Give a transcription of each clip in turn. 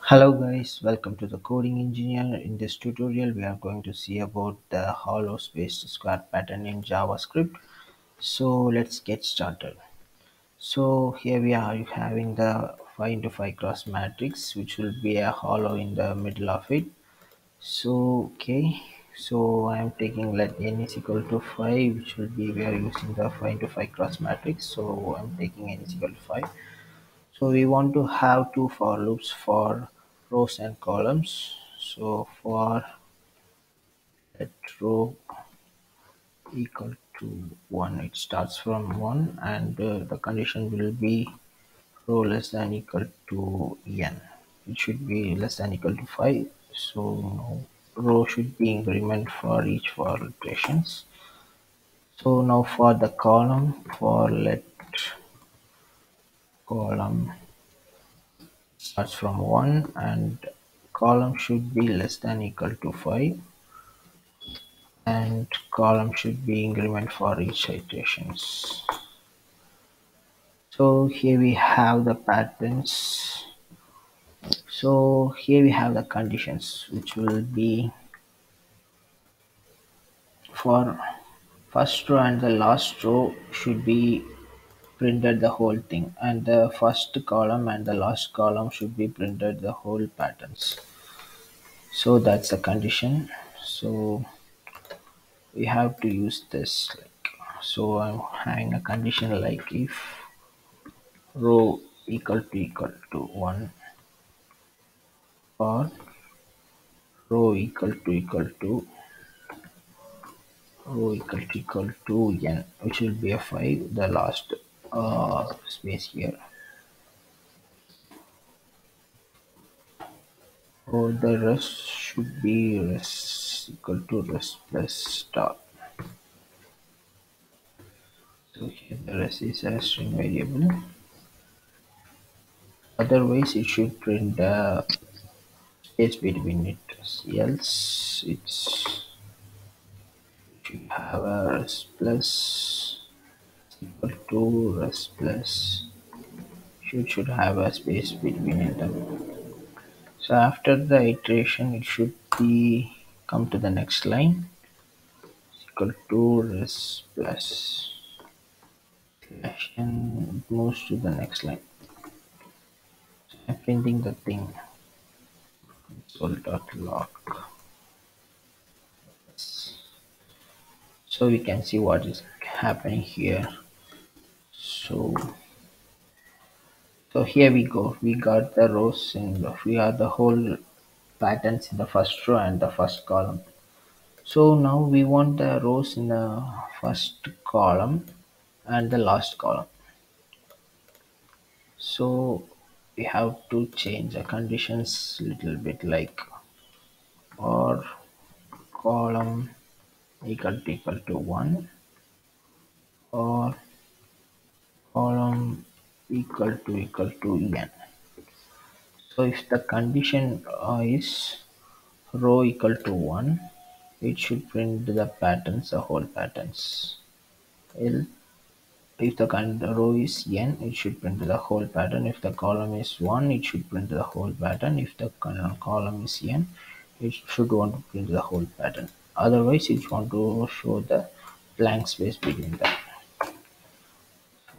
Hello guys, welcome to the Coding Engineer. In this tutorial, we are going to see about the hollow space square pattern in JavaScript. So let's get started. So here we are having the 5 into 5 cross matrix, which will be a hollow in the middle of it. So okay, so I am taking let n is equal to 5, which will be we are using the 5 into 5 cross matrix. So I'm taking n is equal to 5 so we want to have two for loops for rows and columns. So for let row equal to 1 it starts from 1 and uh, the condition will be row less than equal to n. It should be less than equal to 5 so row should be increment for each for iterations. So now for the column for let column. Starts from 1 and column should be less than equal to 5 and column should be increment for each iterations. So here we have the patterns. So here we have the conditions which will be for first row and the last row should be printed the whole thing and the first column and the last column should be printed the whole patterns. So that's the condition. So we have to use this like so i'm having a condition like if row equal to equal to 1 or row equal to equal to row equal to equal to n which will be a 5 the last uh, space here. Or the rest should be rest equal to rest plus star so here the rest is a string variable. Otherwise it should print the space between it. Else it's should have a rest plus equal to rest plus should should have a space between them so after the iteration it should be come to the next line. Equal to rest plus and moves to the next line. So I'm printing the thing. Console.log so we can see what is happening here so so here we go. We got the rows in we have the whole patterns in the first row and the first column. So now we want the rows in the first column and the last column. So we have to change the conditions little bit like or column equal to equal to 1 or column equal to equal to n. So if the condition uh, is row equal to 1 it should print the patterns the whole patterns. If the row is n it should print the whole pattern. If the column is 1 it should print the whole pattern. If the column is n it should want to print the whole pattern. Otherwise it want to show the blank space between them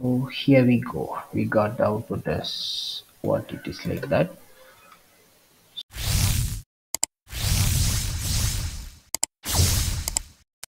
so here we go. We got the output as what it is like that